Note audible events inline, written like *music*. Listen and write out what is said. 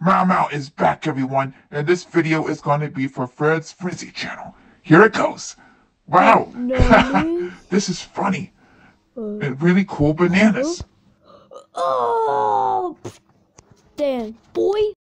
Mao Mao is back, everyone, and this video is going to be for Fred's Frenzy channel. Here it goes. Wow, *laughs* this is funny Uh, and really cool bananas. oh, damn, boy.